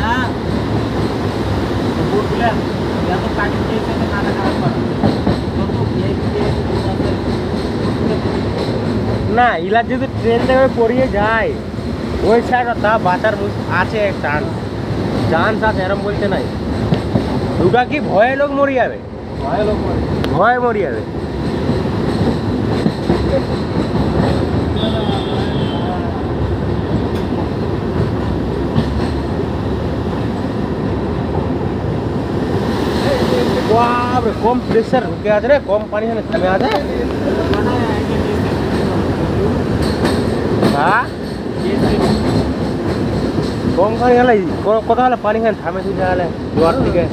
না? বোর্ড এত কাটিং দিয়েছে যে না যদি ট্রেন থেকে পড়িয়ে যায় ওই সাইড তা বাঁচার আছে চান্স চান্স আছে এরম বলছে নাই। দুটা কি ভয়ে লোক মরে যাবে? ভয় লোক। ভয়ে মরে যাবে। આપણે કોમ પ્રેશર રૂક્યા છે ને કોમ પાણી છે ને થમ્યા છે હા કોમ પાણી હાલે કોતા હાલે પાણી ખાને થામે છે હાલે જોર થઈ